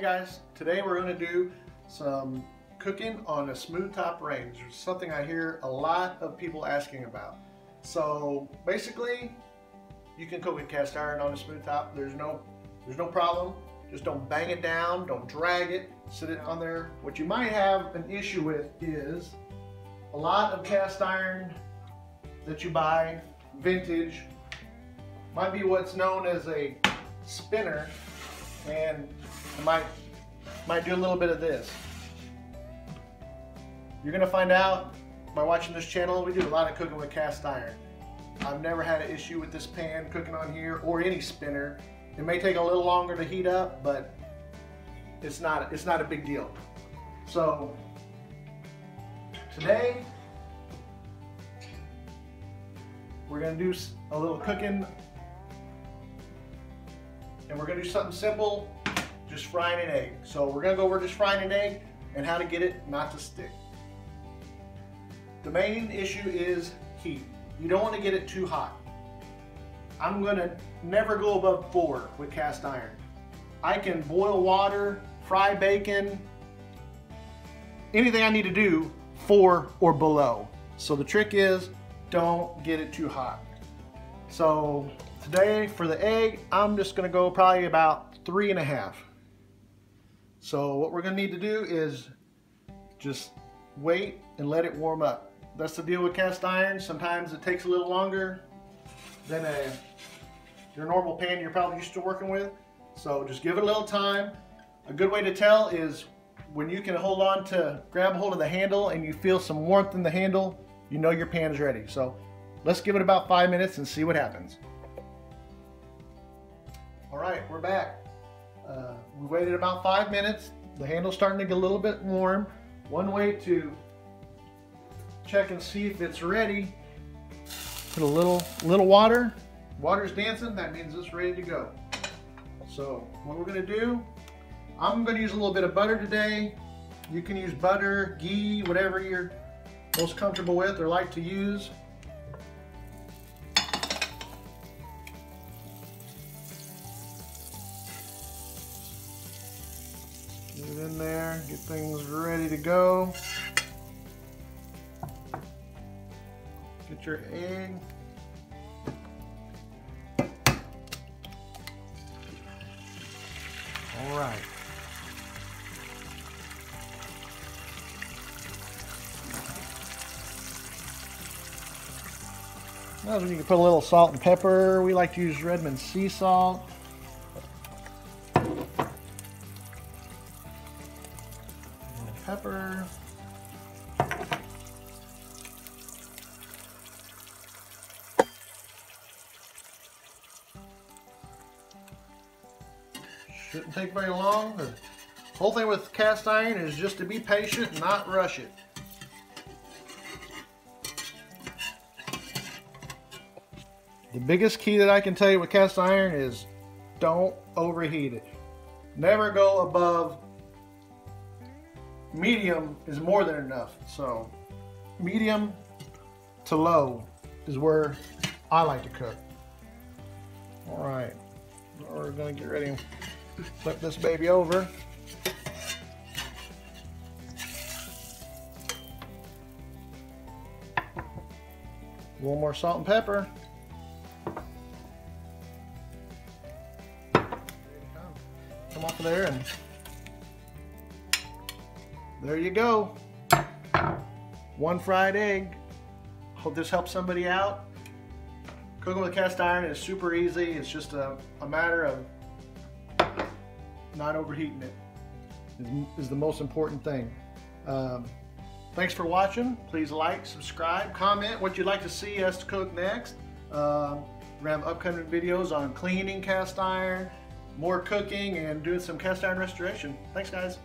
Hey guys, today we're going to do some cooking on a smooth top range. Something I hear a lot of people asking about. So basically, you can cook with cast iron on a smooth top. There's no, there's no problem. Just don't bang it down, don't drag it, sit it on there. What you might have an issue with is a lot of cast iron that you buy, vintage, might be what's known as a spinner and I might, might do a little bit of this. You're gonna find out by watching this channel, we do a lot of cooking with cast iron. I've never had an issue with this pan cooking on here or any spinner. It may take a little longer to heat up, but it's not, it's not a big deal. So today, we're gonna do a little cooking and we're gonna do something simple, just frying an egg. So we're gonna go over just frying an egg and how to get it not to stick. The main issue is heat. You don't wanna get it too hot. I'm gonna never go above four with cast iron. I can boil water, fry bacon, anything I need to do, four or below. So the trick is, don't get it too hot. So Today for the egg, I'm just gonna go probably about three and a half. So what we're gonna need to do is just wait and let it warm up. That's the deal with cast iron. Sometimes it takes a little longer than a your normal pan you're probably used to working with. So just give it a little time. A good way to tell is when you can hold on to, grab hold of the handle and you feel some warmth in the handle, you know your pan is ready. So let's give it about five minutes and see what happens. All right, we're back. Uh, we waited about five minutes. The handle's starting to get a little bit warm. One way to check and see if it's ready, put a little, little water. Water's dancing, that means it's ready to go. So what we're gonna do, I'm gonna use a little bit of butter today. You can use butter, ghee, whatever you're most comfortable with or like to use. It in there, get things ready to go. Get your egg. All right. Now you can put a little salt and pepper. We like to use Redmond sea salt. Pepper. Shouldn't take very long. The whole thing with cast iron is just to be patient not rush it. The biggest key that I can tell you with cast iron is don't overheat it. Never go above medium is more than enough. So medium to low is where I like to cook. All right, we're gonna get ready and flip this baby over. A little more salt and pepper. Come off of there and there you go. One fried egg. Hope this helps somebody out. Cooking with cast iron is super easy. It's just a, a matter of not overheating it is, the most important thing. Um, thanks for watching. Please like, subscribe, comment what you'd like to see us cook next. Um, we have upcoming videos on cleaning cast iron, more cooking, and doing some cast iron restoration. Thanks, guys.